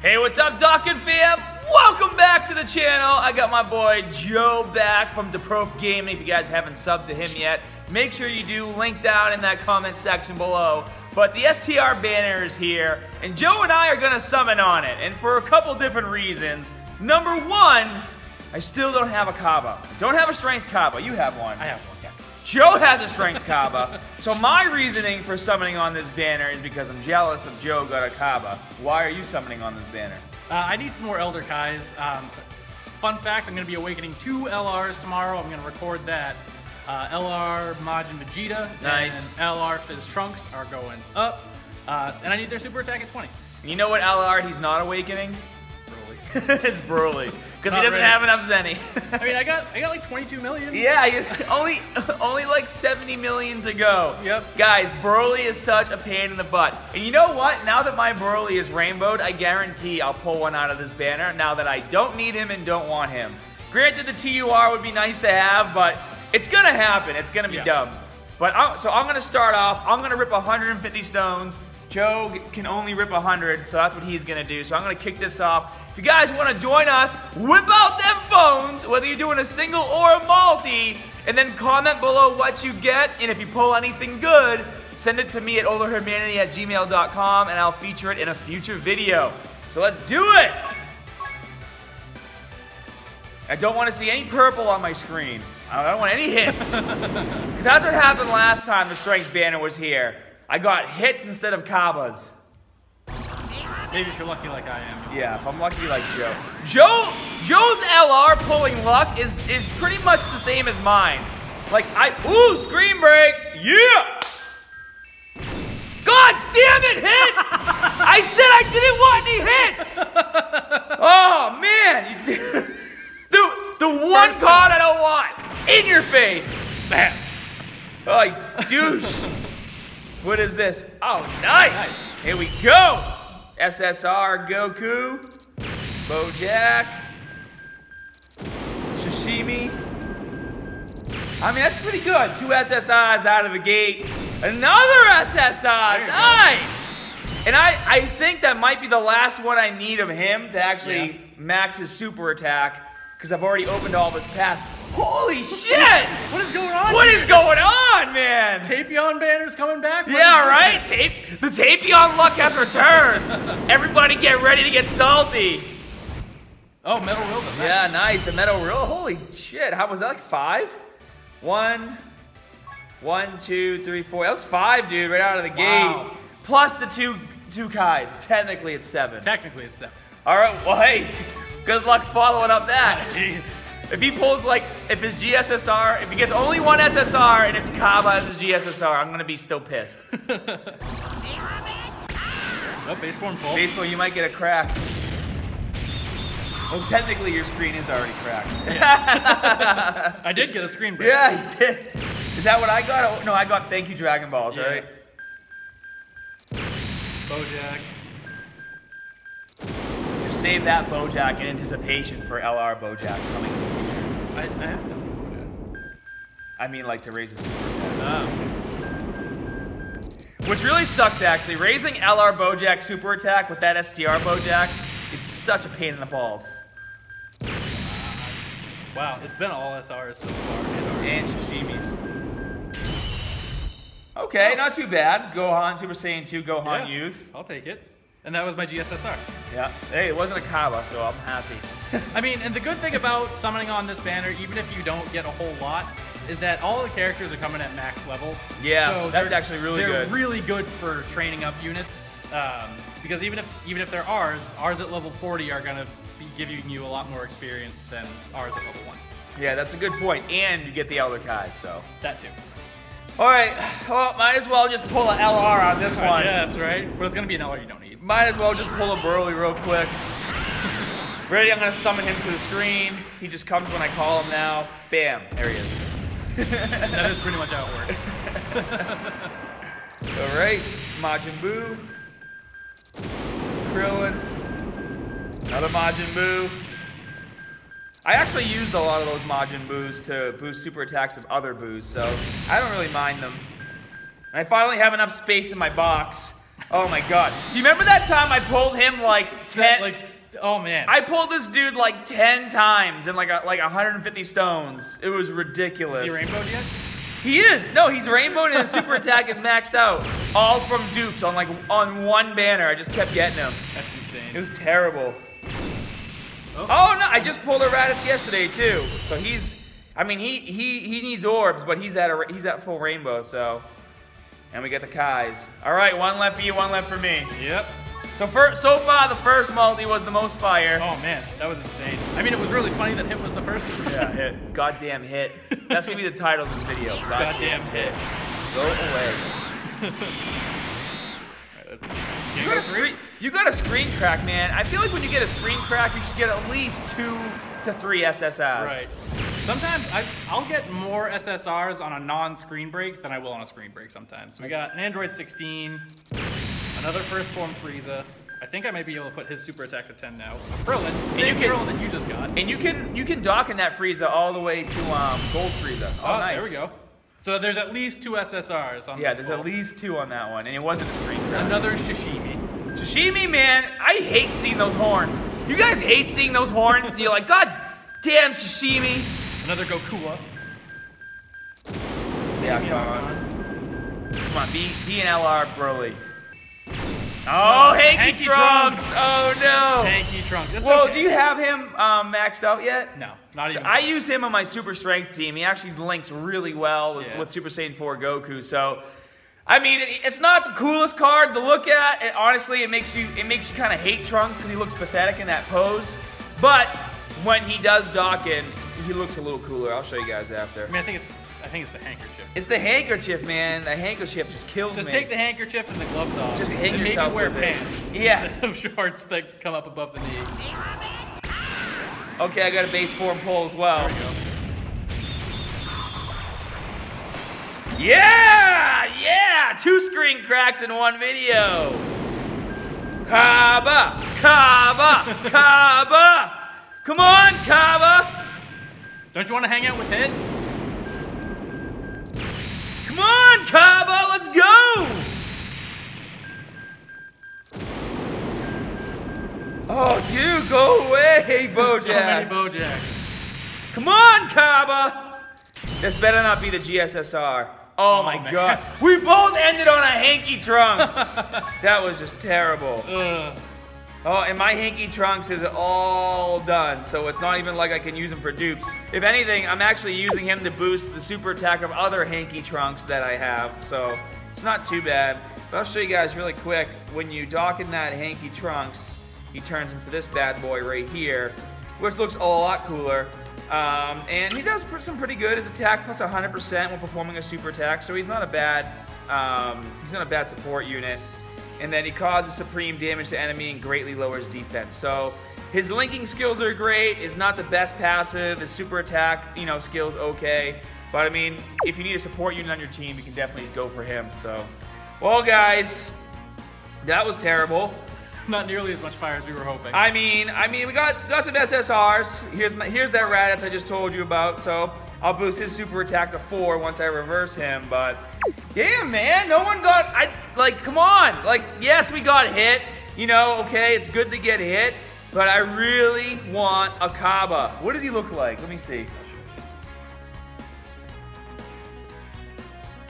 Hey, what's up, Dokkan fam? Welcome back to the channel. I got my boy Joe back from DeProf Gaming. If you guys haven't subbed to him yet, make sure you do. Link down in that comment section below. But the STR banner is here, and Joe and I are gonna summon on it, and for a couple different reasons. Number one, I still don't have a Cabba. I Don't have a Strength Cabba. You have one. I have one. Joe has a strength Cabba. so my reasoning for summoning on this banner is because I'm jealous of Joe got a Cabba. Why are you summoning on this banner? Uh, I need some more Elder Kais. Um, fun fact, I'm going to be awakening two LRs tomorrow. I'm going to record that. Uh, LR Majin Vegeta Nice. and LR Fizz Trunks are going up. Uh, and I need their super attack at 20. And You know what LR he's not awakening? It's Broly. Because he doesn't ready. have enough Zeni. I mean, I got I got like 22 million. yeah, only only like 70 million to go. Yep. Guys, Broly is such a pain in the butt. And you know what? Now that my Broly is rainbowed, I guarantee I'll pull one out of this banner now that I don't need him and don't want him. Granted, the TUR would be nice to have, but it's gonna happen. It's gonna be Yeah. dumb. But i so I'm gonna start off. I'm gonna rip 150 stones. Joe can only rip 100, so that's what he's gonna do. So I'm gonna kick this off. If you guys wanna join us, whip out them phones, whether you're doing a single or a multi, and then comment below what you get. And if you pull anything good, send it to me at ohthehermanity at gmail.com, and I'll feature it in a future video. So let's do it! I don't want to see any purple on my screen. I don't want any hits. Because that's what happened last time the Strength Banner was here. I got hits instead of Cabbas. Maybe if you're lucky like I am. Yeah, if I'm lucky like Joe. Joe Joe's LR pulling luck is is pretty much the same as mine. Like I ooh, screen break. Yeah! God damn it, hit! I said I didn't want any hits! Oh man, the the one First card I don't want in your face. Man. Oh, you douche. What is this? Oh, nice. Nice. Here we go. SSR Goku, Bojack, Sashimi. I mean, that's pretty good. Two SSRs out of the gate. Another go. Nice. And I, I think that might be the last one I need of him to actually Yeah. max his super attack because I've already opened all of his pass. Holy shit! What is going on? What here? is going on, man? Tapion banner's coming back? What Yeah, right? Tape, the Tapion luck has returned. Everybody get ready to get salty. Oh, Metal Wilda. Nice. Yeah, nice. A metal real. Holy shit. How was that? Like five? One, one, two, three, four. That was five, dude, right out of the Wow. gate. Plus the two two Kais. Technically, it's seven. Technically, it's seven. All right. Well, hey, good luck following up that. Jeez. If he pulls like, if his GSSR, if he gets only one SSR and it's Cabba as his GSSR, I'm gonna be still pissed. Oh, base form full. Baseball, you might get a crack. Well, technically, your screen is already cracked. I did get a screen break. yeah, you did. Is that what I got? Oh, no, I got thank you Dragon Balls, Yeah. right? Bojack. Save that Bojack in anticipation for LR Bojack coming in the future. I, I have no Bojack. I mean, like to raise his super attack. Oh. Which really sucks, actually. Raising LR Bojack super attack with that STR Bojack is such a pain in the balls. Wow, it's been all SRs so far. And sashimis. Okay, not too bad. Gohan, Super Saiyan 2, Gohan Yeah, Youth. I'll take it. And that was my GSSR. Yeah. Hey, it wasn't a Cabba, so I'm happy. I mean, and the good thing about summoning on this banner, even if you don't get a whole lot, is that all the characters are coming at max level. Yeah, so that's they're- actually really good. they're really good for training up units. Um, because even if even if they're ours, ours at level 40 are gonna be giving you a lot more experience than ours at level one. Yeah, that's a good point. And you get the Elder Kai, so. That too. All right, well, might as well just pull a LR on this one. Yes, right. But it's gonna be an LR you don't need. Might as well just pull a Broly real quick. Ready? I'm gonna summon him to the screen. He just comes when I call him now. Bam, there he is. That is pretty much how it works. All right, Majin Buu. Krillin. Another Majin Buu. I actually used a lot of those Majin Buus to boost super attacks of other Buus, so I don't really mind them. And I finally have enough space in my box Oh my god. Do you remember that time I pulled him like 10 Like, oh man. I pulled this dude like 10 times in like a, like 150 stones. It was ridiculous. Is he rainbowed yet? He is. No, he's rainbowed and his super attack is maxed out. All from dupes on like on one banner. I just kept getting him. That's insane. It was terrible. Oh, oh no, I just pulled a Raditz yesterday too. So he's I mean he he he needs orbs, but he's at a he's at full rainbow, so and we get the Kais. All right, one left for you, one left for me. Yep. So for, so far the first multi was the most fire. Oh man, that was insane. I mean, it was really funny that hit was the first. Yeah, hit. Goddamn hit. That's gonna be the title of this video. Goddamn hit. Go away. Alright, let's see. You You got a screen. You got a screen crack, man. I feel like when you get a screen crack, you should get at least two to three SSRs. Right. Sometimes I, I'll get more SSRs on a non-screen break than I will on a screen break sometimes. So we got an Android 16, another first form Frieza. I think I might be able to put his super attack to 10 now. A Krillin, same you can- Krillin that you just got. And you can you can Dokkan that Frieza all the way to um, Gold Frieza. Oh, Oh, nice. there we go. So there's at least two SSRs on Yeah, there's at least two on that one, and it wasn't a screen crack. Another Shishimi. Sashimi, man, I hate seeing those horns. You guys hate seeing those horns, and you're like, God damn, sashimi. Another Gokua. Yeah, Same come on. Yaron. Come on, be, be an LR Broly. Oh, Hanky, Hanky Trunks. Trunks. Oh, no. Hanky Trunks. That's Well, okay. do you have him um, maxed out yet? No, not So even. I use him on my Super Strength team. He actually links really well with, Yeah. with Super Saiyan 4 Goku. So, I mean, it- it's not the coolest card to look at. It, honestly, it makes you it makes you kind of hate Trunks because he looks pathetic in that pose. But when he does Dokkan, he looks a little cooler. I'll show you guys after. I mean, I think it's. I think it's the handkerchief. It's the handkerchief, man. The handkerchief just kills Just me. Just take the handkerchief and the gloves off. Just hang and yourself maybe wear with it. pants. Yeah. Instead of shorts that come up above the knee. Okay, I got a base form pull as well. There we go. Yeah! Yeah! Two screen cracks in one video. Cabba! Cabba! Cabba! Come on, Cabba! Don't you want to hang out with Hit? Come on, Cabba! Let's go! Oh, dude, go away, Bojack. So many Bojacks. Come on, Cabba! This better not be the GSSR. Oh, Oh, my man. god. We both ended on a hanky trunks. that was just terrible. Ugh. Oh, and my hanky trunks is all done, so it's not even like I can use him for dupes. If anything, I'm actually using him to boost the super attack of other hanky trunks that I have, so it's not too bad. But I'll show you guys really quick. When you Dokkan that hanky trunks, he turns into this bad boy right here, which looks a lot cooler. Um, and he does some pretty good. His attack plus 100% when performing a super attack, so he's not a bad, um, he's not a bad support unit and then he causes supreme damage to enemy and greatly lowers defense. So his linking skills are great. It's not the best passive. His super attack, you know, skills okay. But I mean, if you need a support unit on your team, you can definitely go for him. So, well, guys, that was terrible. Not nearly as much fire as we were hoping. I mean, I mean, we got got some SSRs. Here's my here's that Raditz I just told you about. So I'll boost his super attack to four once I reverse him. But damn, man, no one got. I like, come on. Like, yes, we got hit. You know, okay, it's good to get hit. But I really want a Cabba. What does he look like? Let me see.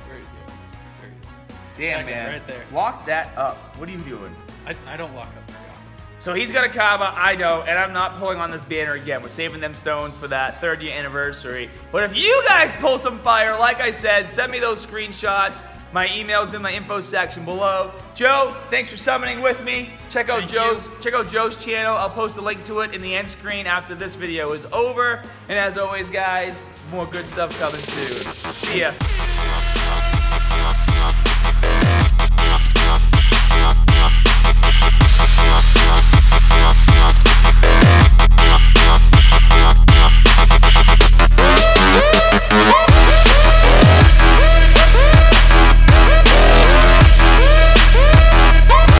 Where he go? There he is. Damn, man. right there. Lock that up. What are you doing? I, I don't lock up very often. So he's got a Cabba, I don't, and I'm not pulling on this banner again. We're saving them stones for that third year anniversary. But if you guys pull some fire, like I said, send me those screenshots. My email's in my info section below. Joe, thanks for summoning with me. Check out Thank Joe's check out Joe's channel. I'll post a link to it in the end screen after this video is over. And as always, guys, more good stuff coming soon. See ya.